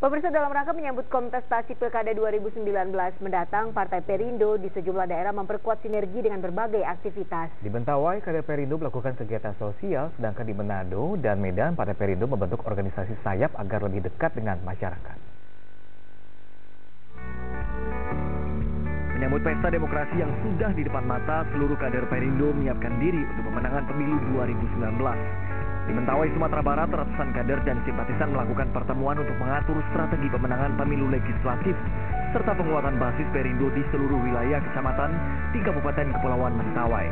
Pemirsa dalam rangka menyambut kontestasi Pilkada 2019 mendatang, Partai Perindo di sejumlah daerah memperkuat sinergi dengan berbagai aktivitas. Di Mentawai, kader Perindo melakukan kegiatan sosial, sedangkan di Manado dan Medan, Partai Perindo membentuk organisasi sayap agar lebih dekat dengan masyarakat. Menyambut pesta demokrasi yang sudah di depan mata, seluruh kader Perindo menyiapkan diri untuk pemenangan pemilu 2019. Di Mentawai, Sumatera Barat, ratusan kader dan simpatisan melakukan pertemuan untuk mengatur strategi pemenangan pemilu legislatif serta penguatan basis Perindo di seluruh wilayah kecamatan di Kabupaten Kepulauan Mentawai.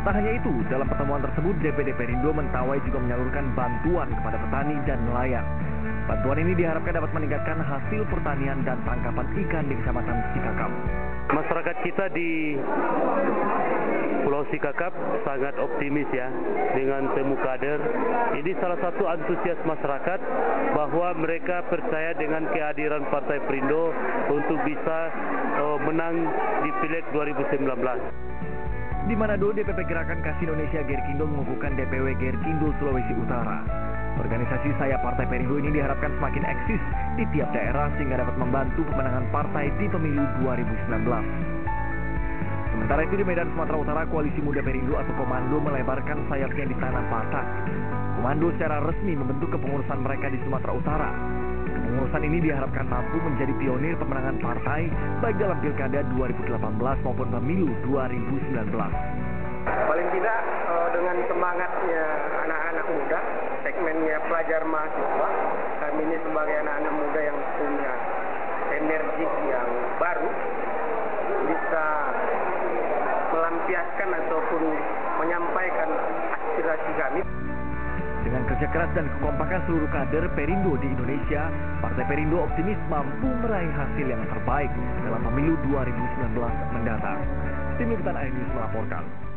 Tak hanya itu, dalam pertemuan tersebut DPD Perindo Mentawai juga menyalurkan bantuan kepada petani dan nelayan. Bantuan ini diharapkan dapat meningkatkan hasil pertanian dan tangkapan ikan di Kecamatan Sikakap. Masyarakat kita di Pulau Sikakap sangat optimis ya dengan temu kader. Ini salah satu antusias masyarakat bahwa mereka percaya dengan kehadiran Partai Perindo untuk bisa uh, menang di Pileg 2019. Di Manado, DPP Gerakan Kasih Indonesia Gerkindo mengukuhkan DPW Gerkindo Sulawesi Utara. Organisasi saya Partai Perindo ini diharapkan semakin eksis di tiap daerah sehingga dapat membantu pemenangan partai di pemilu 2019. Sementara itu di Medan Sumatera Utara, Koalisi Muda Perindo atau Komando melebarkan sayapnya di Tanah Patak. Komando secara resmi membentuk kepengurusan mereka di Sumatera Utara. Kepengurusan ini diharapkan mampu menjadi pionir pemenangan partai baik dalam Pilkada 2018 maupun Pemilu 2019. Paling tidak eh, dengan semangatnya anak-anak muda, segmennya pelajar mahasiswa, kami ini sebagai anak-anak muda Dengan kerja keras dan kekompakan seluruh kader Perindo di Indonesia, Partai Perindo optimis mampu meraih hasil yang terbaik dalam pemilu 2019 mendatang. Tim Liputan News melaporkan.